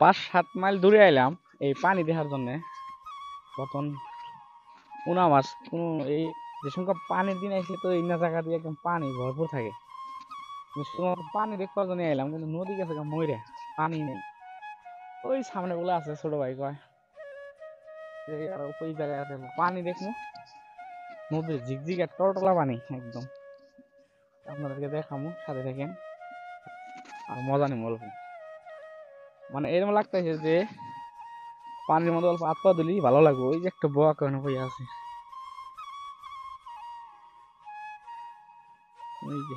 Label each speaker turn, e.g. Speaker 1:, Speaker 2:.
Speaker 1: পাঁচ সাত মাইল দূরে আইলাম, এই পানি দেখার জন্য। তখন পোনা মাছ কোনো এই যে সময় পানির দিন আসলে তো এই না জায়গা দিয়ে একদম পানি ভরপুর থাকে। পানি দেখবার জন্য এলাম কিন্তু নদী গেছে গা মইরা, পানি নেই। ওই সামনে গুলো আছে ছোট ভাই কয়। ওই জায়গায় আছে, পানি দেখব নদীর ঝিকঝিক টলটলা পানি, একদম। আপনাদেরকে দেখামো, সাথে থাকেন। আর মজা নেই অল্প। মানে এরকম লাগতেছে যে পানির মধ্যে অল্প হাত পা দিলেই ভালো লাগবে ওই যে একটা বোয়া কেন বই আছে ওই যে